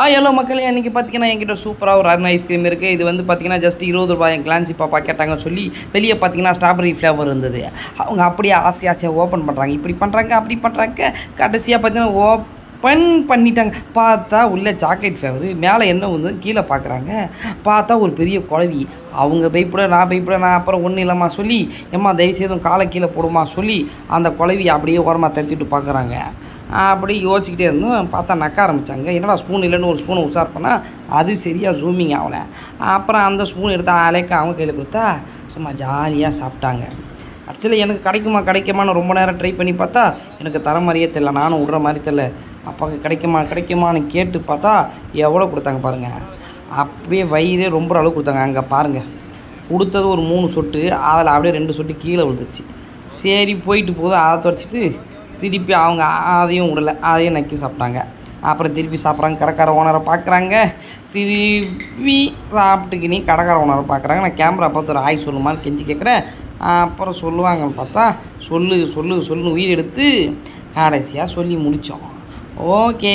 ஆ yellow மக்களே அன்றைக்கி பார்த்தீங்கன்னா என்கிட்ட சூப்பராக ஒரு அருண் ஐஸ்கிரீம் இருக்குது இது வந்து பார்த்தீங்கன்னா ஜஸ்ட் இருபது ரூபாய் கிளான்சி பாப்பா கேட்டாங்கன்னு சொல்லி வெளியே பார்த்தீங்கன்னா ஸ்ட்ராபெரி ஃப்ளேவர் இருந்தது. அவங்க அப்படியே ஆசை ஆசையாக ஓப்பன் பண்ணுறாங்க இப்படி பண்ணுறாங்க அப்படி பண்ணுறாங்க கடைசியாக பார்த்தீங்கன்னா ஓப்பன் பண்ணிட்டாங்க. பார்த்தா உள்ளே சாக்லேட் ஃப்ளேவரு மேலே என்ன வந்து கீழே பார்க்குறாங்க பார்த்தா ஒரு பெரிய குழவி. அவங்க பயப்பட நான் பயப்பட நான் அப்புறம் ஒன்றும் இல்லைம்மா சொல்லி எம்மா தயவுசெய்தும் காலை கீழே போடுமா சொல்லி அந்த குழவி அப்படியே ஓரமாக தட்டிட்டு பார்க்குறாங்க அப்படி யோசிச்சுக்கிட்டே இருந்தோம் பார்த்தா நக்க ஆரம்பித்தாங்க என்னடா ஸ்பூன் இல்லைன்னு ஒரு ஸ்பூனை உஷார் பண்ணால் அது சரியாக ஜூமிங் ஆகலை. அப்புறம் அந்த ஸ்பூன் எடுத்து அலைக்க அவங்க கையில் கொடுத்தா சும்மா ஜாலியாக சாப்பிட்டாங்க. ஆக்சுவலி எனக்கு கிடைக்குமா கிடைக்குமான்னு ரொம்ப நேரம் ட்ரை பண்ணி பார்த்தா எனக்கு தர மாதிரியே தெரில நானும் விடுற மாதிரி தெரில அப்பாவுக்கு கிடைக்குமா கிடைக்குமான்னு கேட்டு பார்த்தா எவ்வளோ கொடுத்தாங்க பாருங்கள் அப்படியே வயிறே ரொம்ப அளவு கொடுத்தாங்க. அங்கே பாருங்கள் கொடுத்தது ஒரு மூணு சொட்டு அதில் அப்படியே ரெண்டு சொட்டு கீழே விழுந்துச்சு சரி போயிட்டு போதும் அதை துடைச்சிட்டு திருப்பி அவங்க அதையும் விடலை. அதையும் நக்கி சாப்பிட்டாங்க. அப்புறம் திருப்பி சாப்பிட்றாங்க. கடைக்கார ஓனரை பார்க்குறாங்க திருப்பி சாப்பிட்டுக்கினி கடைக்கார ஓனரை பார்க்குறாங்க நான் கேமரா பார்த்து ஒரு ஆய் சொல்லுமான்னு கெஞ்சி கேட்குறேன். அப்புறம் சொல்லுவாங்கன்னு பார்த்தா சொல்லு சொல்லு சொல்லுன்னு உயிர் எடுத்து கடைசியாக சொல்லி முடித்தோம் ஓகே